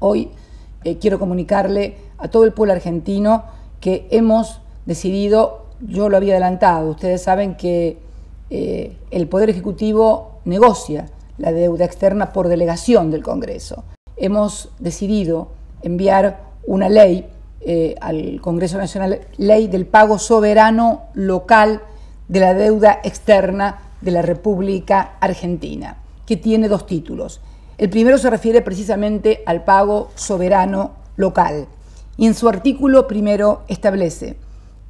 Hoy eh, quiero comunicarle a todo el pueblo argentino que hemos decidido, yo lo había adelantado, ustedes saben que eh, el Poder Ejecutivo negocia la deuda externa por delegación del Congreso. Hemos decidido enviar una ley eh, al Congreso Nacional, ley del pago soberano local de la deuda externa de la República Argentina, que tiene dos títulos. El primero se refiere precisamente al pago soberano local. Y en su artículo primero establece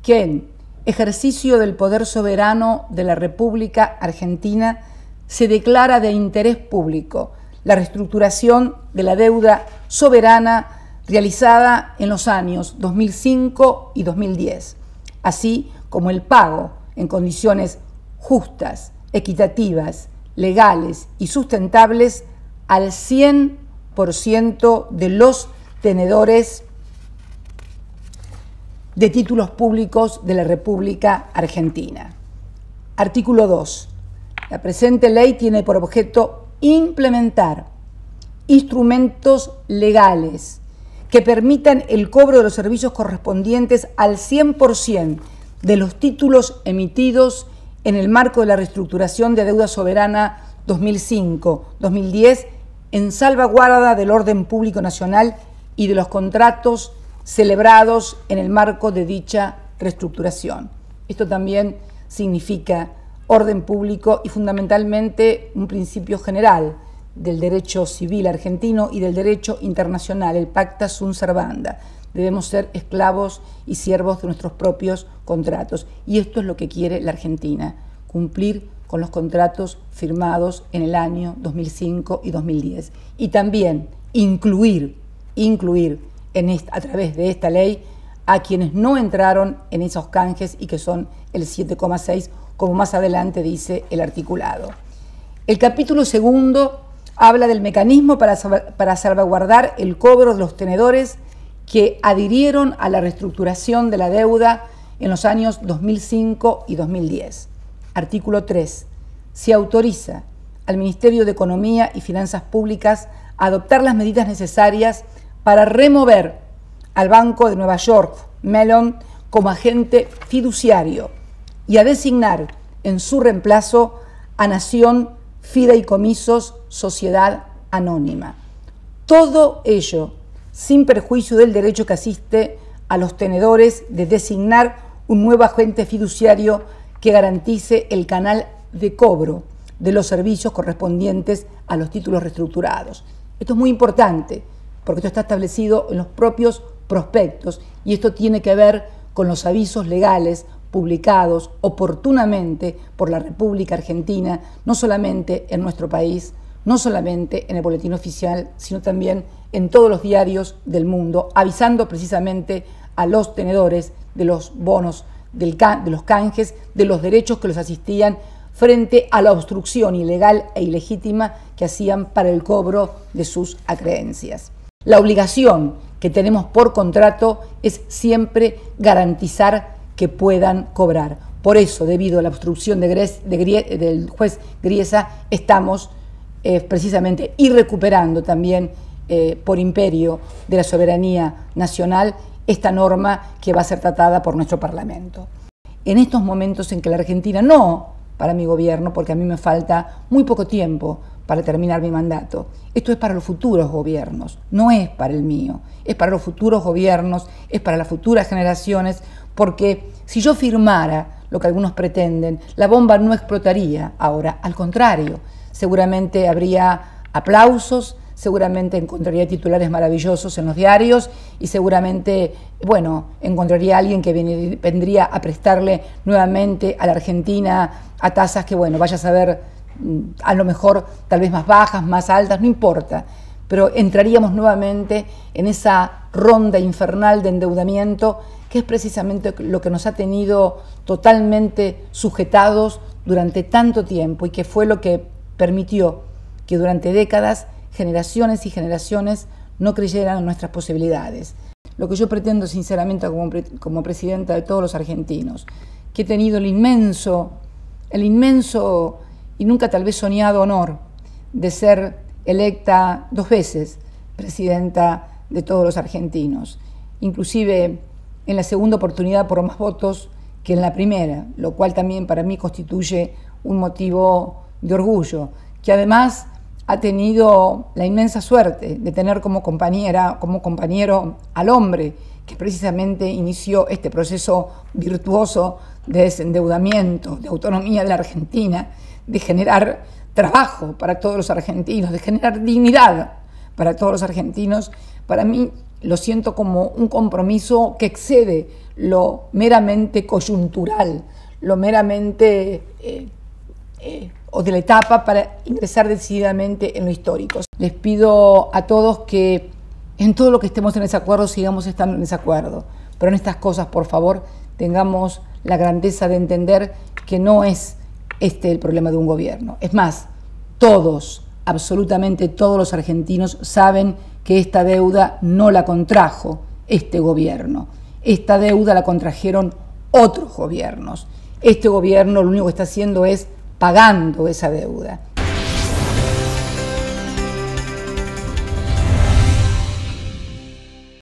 que en ejercicio del poder soberano de la República Argentina se declara de interés público la reestructuración de la deuda soberana realizada en los años 2005 y 2010, así como el pago en condiciones justas, equitativas, legales y sustentables al 100% de los tenedores de títulos públicos de la República Argentina. Artículo 2. La presente ley tiene por objeto implementar instrumentos legales que permitan el cobro de los servicios correspondientes al 100% de los títulos emitidos en el marco de la reestructuración de deuda soberana 2005-2010 en salvaguarda del orden público nacional y de los contratos celebrados en el marco de dicha reestructuración. Esto también significa orden público y fundamentalmente un principio general del derecho civil argentino y del derecho internacional, el pacta sunt servanda. Debemos ser esclavos y siervos de nuestros propios contratos. Y esto es lo que quiere la Argentina, cumplir con los contratos firmados en el año 2005 y 2010. Y también incluir, incluir en a través de esta ley a quienes no entraron en esos canjes y que son el 7,6, como más adelante dice el articulado. El capítulo segundo habla del mecanismo para, para salvaguardar el cobro de los tenedores que adhirieron a la reestructuración de la deuda en los años 2005 y 2010. Artículo 3. Se autoriza al Ministerio de Economía y Finanzas Públicas a adoptar las medidas necesarias para remover al Banco de Nueva York, Mellon, como agente fiduciario y a designar en su reemplazo a Nación Fideicomisos Sociedad Anónima. Todo ello sin perjuicio del derecho que asiste a los tenedores de designar un nuevo agente fiduciario que garantice el canal de cobro de los servicios correspondientes a los títulos reestructurados. Esto es muy importante porque esto está establecido en los propios prospectos y esto tiene que ver con los avisos legales publicados oportunamente por la República Argentina, no solamente en nuestro país, no solamente en el boletín oficial, sino también en todos los diarios del mundo, avisando precisamente a los tenedores de los bonos de los canjes, de los derechos que los asistían frente a la obstrucción ilegal e ilegítima que hacían para el cobro de sus acreencias. La obligación que tenemos por contrato es siempre garantizar que puedan cobrar. Por eso, debido a la obstrucción del juez Griesa, estamos eh, precisamente y recuperando también eh, por imperio de la soberanía nacional esta norma que va a ser tratada por nuestro Parlamento. En estos momentos en que la Argentina, no para mi gobierno, porque a mí me falta muy poco tiempo para terminar mi mandato, esto es para los futuros gobiernos, no es para el mío, es para los futuros gobiernos, es para las futuras generaciones, porque si yo firmara lo que algunos pretenden, la bomba no explotaría ahora, al contrario, seguramente habría aplausos, seguramente encontraría titulares maravillosos en los diarios y seguramente, bueno, encontraría a alguien que vendría a prestarle nuevamente a la Argentina a tasas que, bueno, vaya a saber, mm, a lo mejor tal vez más bajas, más altas, no importa, pero entraríamos nuevamente en esa ronda infernal de endeudamiento que es precisamente lo que nos ha tenido totalmente sujetados durante tanto tiempo y que fue lo que permitió que durante décadas generaciones y generaciones no creyeran en nuestras posibilidades. Lo que yo pretendo sinceramente como, como presidenta de todos los argentinos, que he tenido el inmenso, el inmenso y nunca tal vez soñado honor de ser electa dos veces presidenta de todos los argentinos. Inclusive en la segunda oportunidad por más votos que en la primera, lo cual también para mí constituye un motivo de orgullo, que además ha tenido la inmensa suerte de tener como compañera, como compañero al hombre que precisamente inició este proceso virtuoso de desendeudamiento, de autonomía de la Argentina, de generar trabajo para todos los argentinos, de generar dignidad para todos los argentinos, para mí lo siento como un compromiso que excede lo meramente coyuntural, lo meramente eh, eh, o de la etapa para ingresar decididamente en lo histórico. Les pido a todos que en todo lo que estemos en desacuerdo sigamos estando en desacuerdo, pero en estas cosas, por favor, tengamos la grandeza de entender que no es este el problema de un gobierno. Es más, todos, absolutamente todos los argentinos saben que esta deuda no la contrajo este gobierno. Esta deuda la contrajeron otros gobiernos. Este gobierno lo único que está haciendo es pagando esa deuda.